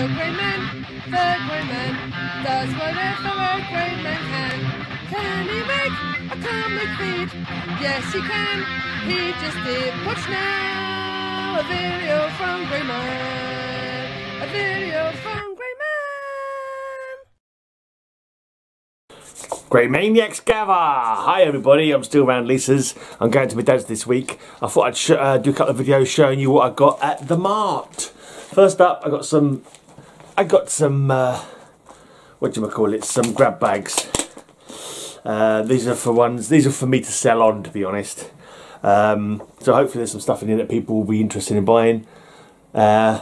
The great man, the great man, does whatever a great man can. Can he make a comic feed? Yes, he can. He just did. Watch now a video from Greyman. A video from Great Man. Great Maniacs Gather! Hi everybody, I'm still around Lisa's. I'm going to my dad's this week. I thought I'd uh, do a couple of videos showing you what I got at the Mart. First up, I got some, I got some, uh, what do you call it, some grab bags. Uh, these are for ones, these are for me to sell on to be honest. Um, so hopefully there's some stuff in here that people will be interested in buying. Uh,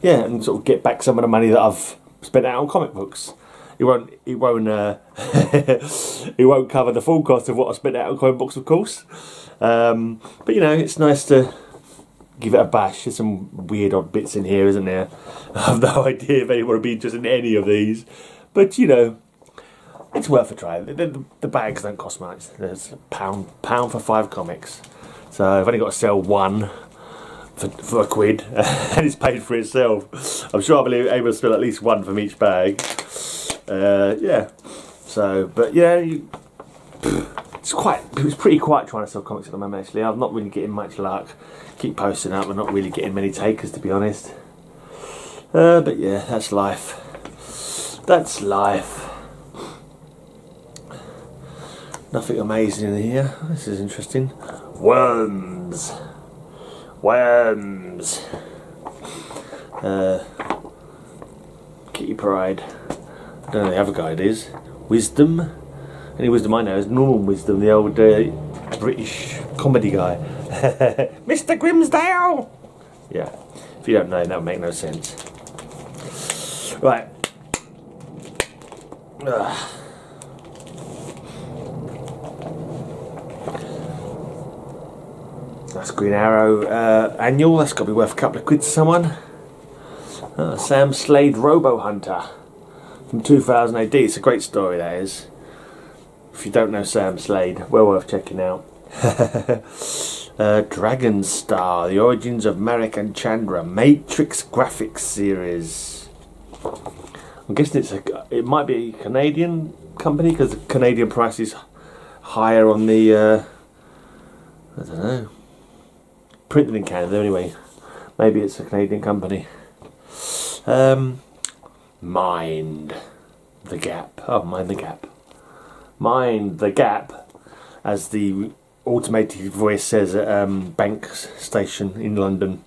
yeah, and sort of get back some of the money that I've spent out on comic books. It won't, it won't, uh, it won't cover the full cost of what I spent out on comic books, of course. Um, but you know, it's nice to give it a bash. There's some weird odd bits in here, isn't there? I have no idea if anyone would be interested in any of these, but you know, it's worth a try. The, the, the bags don't cost much. There's a pound pound for five comics. So I've only got to sell one for, for a quid, and it's paid for itself. I'm sure I'll be able to sell at least one from each bag. Uh, yeah. So, but yeah, you, it's quite. It was pretty quiet trying to sell comics at the moment. Actually, I'm not really getting much luck. Keep posting up, but not really getting many takers, to be honest. Uh, but yeah, that's life. That's life. Nothing amazing in here. This is interesting. Worms. Worms. Uh, Kitty Pryde. I don't know the other guy it is. Wisdom. Any wisdom I know is Norman Wisdom, the old uh, British comedy guy. Mr. Grimsdale! Yeah. If you don't know, that would make no sense. Right. Ugh. That's Green Arrow uh, annual. That's got to be worth a couple of quid to someone. Uh, Sam Slade Robo Hunter from 2000 AD. It's a great story, that is. If you don't know Sam Slade, well worth checking out. uh, Dragon Star, The Origins of Marek and Chandra, Matrix Graphics Series. I'm guessing it's a, it might be a Canadian company because the Canadian price is higher on the, uh, I don't know, printed in Canada anyway. Maybe it's a Canadian company. Um, mind the gap. Oh, mind the gap. Mind the gap, as the automated voice says at um, Bank Station in London.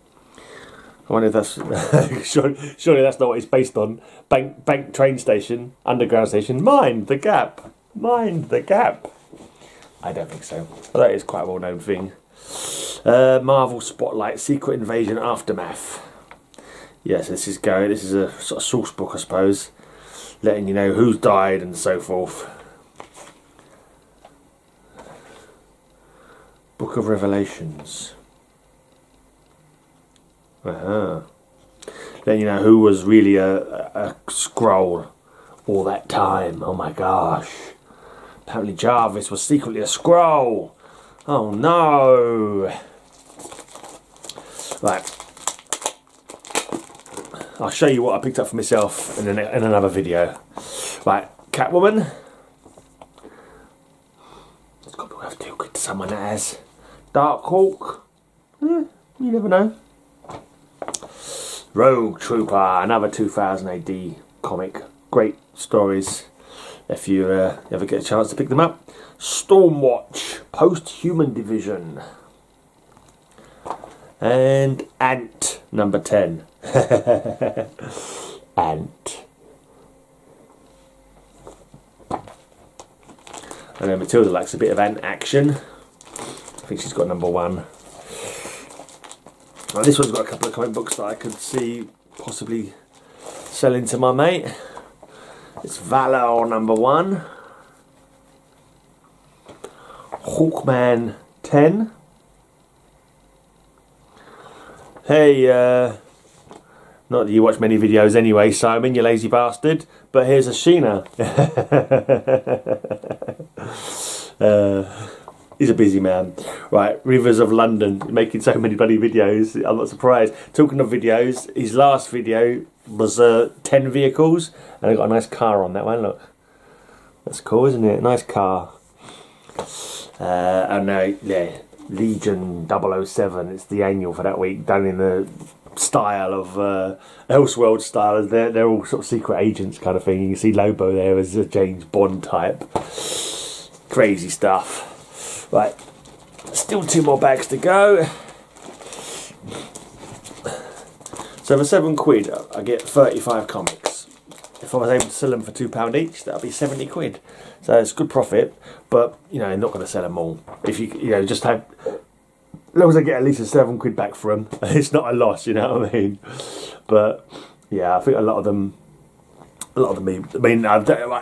I wonder if that's surely, surely that's not what it's based on. Bank Bank train station, underground station. Mind the gap. Mind the gap. I don't think so. Well, that is quite a well-known thing. Uh, Marvel Spotlight Secret Invasion Aftermath. Yes, this is going. This is a sort of source book, I suppose, letting you know who's died and so forth. Of Revelations. Uh huh. Letting you know who was really a, a, Skrull all that time. Oh my gosh. Apparently Jarvis was secretly a Skrull. Oh no. Right. I'll show you what I picked up for myself in, an, in another video. Right, Catwoman. It's got to worth two to someone has. Dark Hawk. Eh, you never know. Rogue Trooper, another 2000 AD comic. Great stories if you uh, ever get a chance to pick them up. Stormwatch, Post-Human Division. And Ant, number 10. Ant. I know Matilda likes a bit of ant action. Think she's got number one. Well, this one's got a couple of comic books that I could see possibly selling to my mate. It's Valor number one. Hawkman 10. Hey, uh, not that you watch many videos anyway, Simon, you lazy bastard, but here's a Sheena. uh, He's a busy man. Right, Rivers of London, making so many bloody videos. I'm not surprised. Talking of videos, his last video was uh, 10 vehicles, and I got a nice car on that one, look. That's cool, isn't it? Nice car. Uh, and now, yeah, Legion 007, it's the annual for that week, done in the style of uh, Elseworld style. They're, they're all sort of secret agents kind of thing. You can see Lobo there as a James Bond type. Crazy stuff. Right, still two more bags to go. So for seven quid, I get 35 comics. If I was able to sell them for £2 each, that would be 70 quid. So it's good profit, but you know, I'm not going to sell them all. If you, you know, just have, as long as I get at least a seven quid back for them, it's not a loss, you know what I mean? But yeah, I think a lot of them a lot of them. I mean,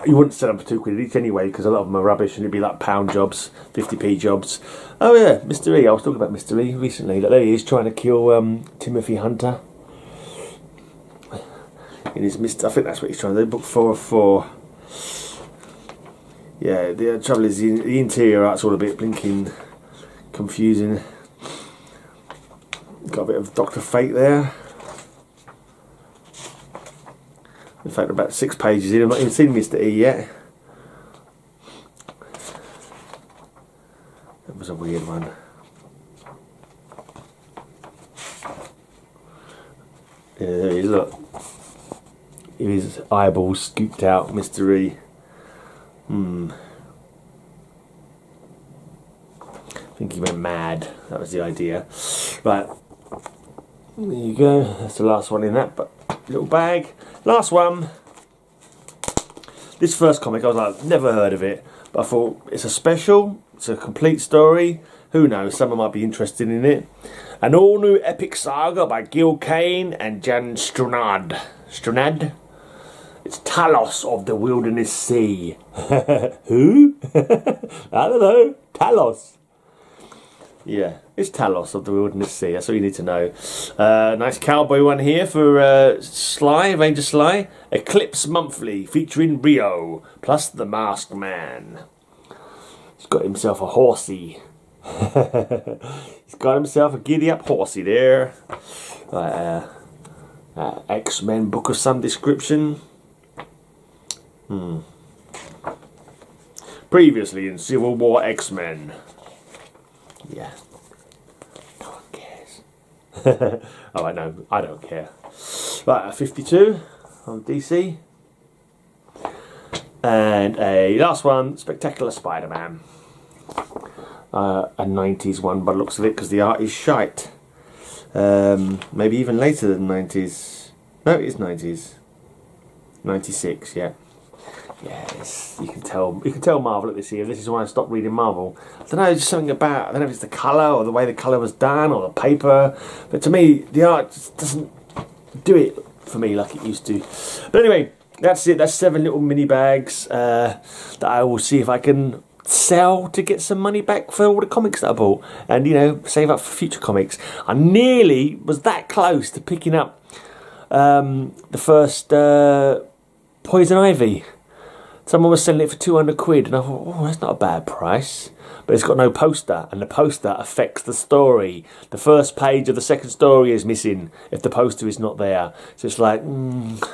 you wouldn't sell them for two quid each anyway because a lot of them are rubbish and it'd be like pound jobs, 50p jobs. Oh yeah, Mr. E. I was talking about Mr. E recently. That there he is trying to kill um, Timothy Hunter. In his Mr. I think that's what he's trying to do. Book four of four. Yeah, the trouble is the, the interior art's all a bit blinking confusing. Got a bit of Doctor Fate there. In fact, about six pages in. I've not even seen Mr. E yet. That was a weird one. Yeah, there he is, look. His eyeballs scooped out, Mr. E. Hmm. I think he went mad. That was the idea. Right. There you go. That's the last one in that but little bag. Last one. This first comic, I was like, never heard of it. But I thought, it's a special, it's a complete story. Who knows, someone might be interested in it. An all new epic saga by Gil Kane and Jan Strnad. Strnad? It's Talos of the Wilderness Sea. Who? I don't know. Talos. Yeah, it's Talos of the Wilderness Sea. That's all you need to know. Uh, nice cowboy one here for uh, Sly, Ranger Sly. Eclipse Monthly featuring Rio, plus the Masked Man. He's got himself a horsey. He's got himself a giddy up horsey there. Uh, uh, X Men book of some description. Hmm. Previously in Civil War X Men. Yeah. No one cares. oh, I know. I don't care. Right, a 52 on DC. And a last one, Spectacular Spider-Man. Uh, a 90s one by the looks of it, because the art is shite. Um, maybe even later than 90s. No, it is 90s. 96, yeah. Yes, you can tell. You can tell Marvel at this year. This is why I stopped reading Marvel. I don't know, just something about. I don't know if it's the color or the way the color was done or the paper, but to me, the art just doesn't do it for me like it used to. But anyway, that's it. That's seven little mini bags uh, that I will see if I can sell to get some money back for all the comics that I bought, and you know, save up for future comics. I nearly was that close to picking up um, the first uh, Poison Ivy. Someone was selling it for 200 quid, and I thought, oh, that's not a bad price. But it's got no poster, and the poster affects the story. The first page of the second story is missing if the poster is not there. So it's like, mm,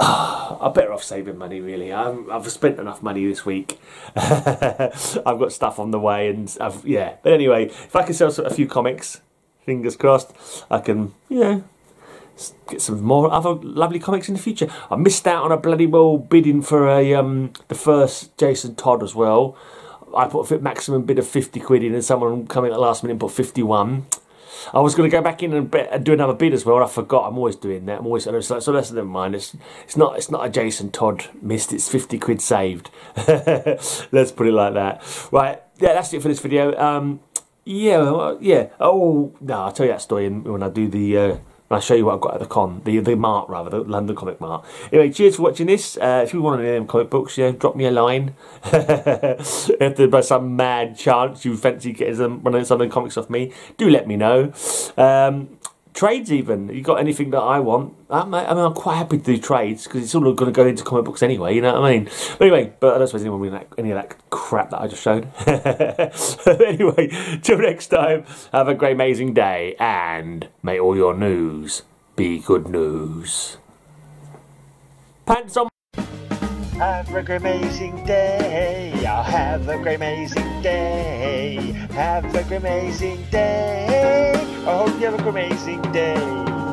oh, I'm better off saving money, really. i have spent enough money this week. I've got stuff on the way, and I've, yeah. But anyway, if I can sell a few comics, fingers crossed, I can, you know, get some more other lovely comics in the future. I missed out on a bloody well bidding for a um, the first Jason Todd as well. I put a maximum bid of 50 quid in and someone coming at the last minute put 51. I was going to go back in and, bet, and do another bid as well. I forgot. I'm always doing that. I'm always so, so that's never mind. It's it's not it's not a Jason Todd missed. It's 50 quid saved. Let's put it like that. Right. Yeah, that's it for this video. Um, yeah, yeah. Oh no, I'll tell you that story when I do the. Uh, I'll show you what I've got at the con, the the mart rather, the London Comic Mart. Anyway, cheers for watching this. Uh, if you want any of them comic books, yeah, drop me a line. if by some mad chance you fancy getting some one of some of the comics off me, do let me know. Um, trades even. You got anything that I want? I mean, I'm quite happy to do trades because it's all going to go into comic books anyway. You know what I mean? But anyway, but I don't suppose anyone will any of that crap that I just showed. anyway, till next time, have a great, amazing day, and may all your news be good news. Pants on. Have a great amazing day. I'll have a great amazing day. Have a great amazing day. I hope you have an amazing day.